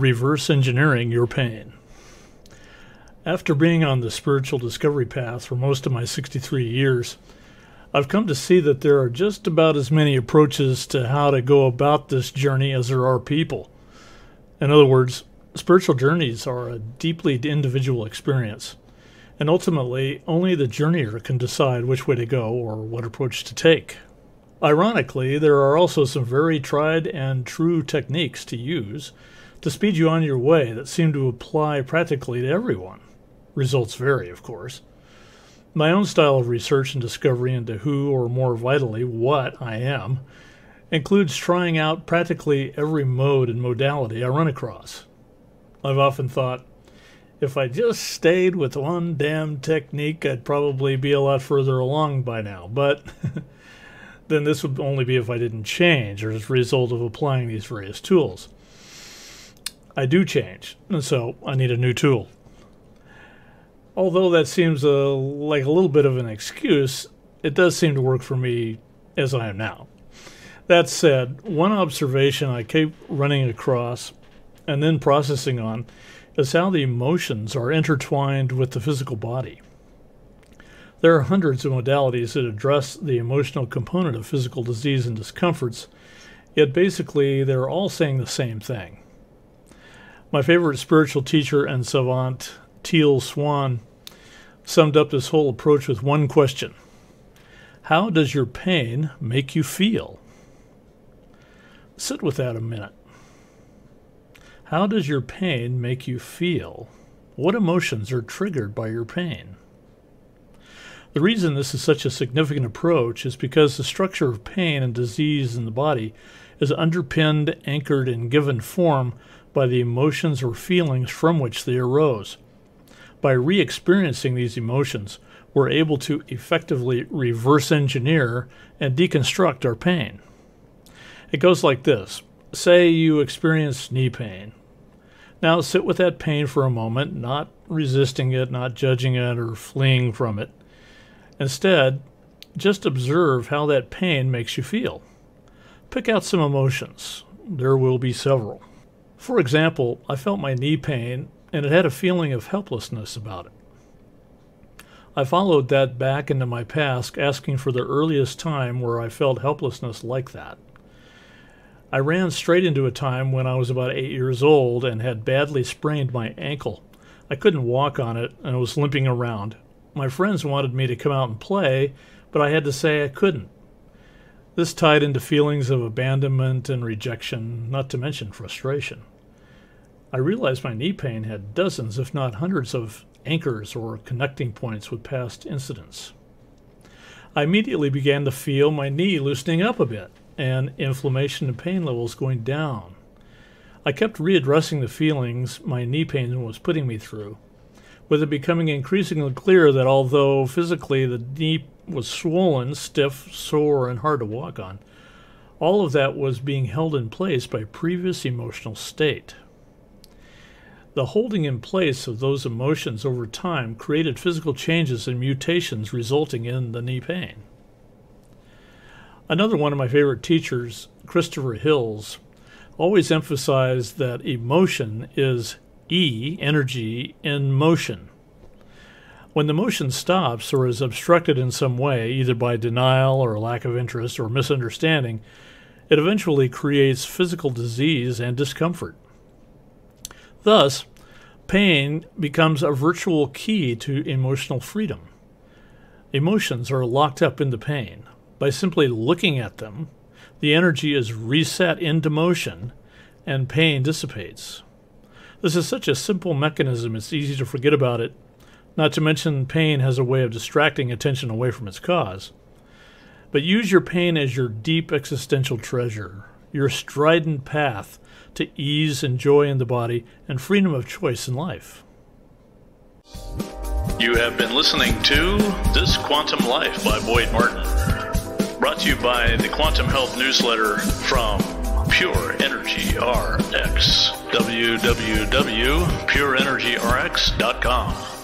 reverse engineering your pain. After being on the spiritual discovery path for most of my 63 years, I've come to see that there are just about as many approaches to how to go about this journey as there are people. In other words, spiritual journeys are a deeply individual experience, and ultimately, only the journeyer can decide which way to go or what approach to take. Ironically, there are also some very tried and true techniques to use to speed you on your way that seem to apply practically to everyone. Results vary, of course. My own style of research and discovery into who, or more vitally, what I am, includes trying out practically every mode and modality I run across. I've often thought, if I just stayed with one damn technique, I'd probably be a lot further along by now. But then this would only be if I didn't change or as a result of applying these various tools. I do change, and so I need a new tool. Although that seems a, like a little bit of an excuse, it does seem to work for me as I am now. That said, one observation I keep running across and then processing on is how the emotions are intertwined with the physical body. There are hundreds of modalities that address the emotional component of physical disease and discomforts, yet basically they're all saying the same thing. My favorite spiritual teacher and savant, Teal Swan, summed up this whole approach with one question How does your pain make you feel? Sit with that a minute. How does your pain make you feel? What emotions are triggered by your pain? The reason this is such a significant approach is because the structure of pain and disease in the body is underpinned, anchored, and given form by the emotions or feelings from which they arose. By re experiencing these emotions, we're able to effectively reverse engineer and deconstruct our pain. It goes like this Say you experience knee pain. Now sit with that pain for a moment, not resisting it, not judging it, or fleeing from it. Instead, just observe how that pain makes you feel. Pick out some emotions. There will be several. For example, I felt my knee pain and it had a feeling of helplessness about it. I followed that back into my past, asking for the earliest time where I felt helplessness like that. I ran straight into a time when I was about eight years old and had badly sprained my ankle. I couldn't walk on it and I was limping around. My friends wanted me to come out and play, but I had to say I couldn't. This tied into feelings of abandonment and rejection, not to mention frustration. I realized my knee pain had dozens, if not hundreds, of anchors or connecting points with past incidents. I immediately began to feel my knee loosening up a bit and inflammation and pain levels going down. I kept readdressing the feelings my knee pain was putting me through with it becoming increasingly clear that although physically the knee was swollen, stiff, sore, and hard to walk on, all of that was being held in place by previous emotional state. The holding in place of those emotions over time created physical changes and mutations resulting in the knee pain. Another one of my favorite teachers, Christopher Hills, always emphasized that emotion is E, energy, in motion. When the motion stops or is obstructed in some way, either by denial or lack of interest or misunderstanding, it eventually creates physical disease and discomfort. Thus, pain becomes a virtual key to emotional freedom. Emotions are locked up into pain. By simply looking at them, the energy is reset into motion and pain dissipates. This is such a simple mechanism, it's easy to forget about it. Not to mention, pain has a way of distracting attention away from its cause. But use your pain as your deep existential treasure, your strident path to ease and joy in the body and freedom of choice in life. You have been listening to This Quantum Life by Boyd Martin. Brought to you by the Quantum Health Newsletter from Pure Energy RX. www.pureenergyrx.com.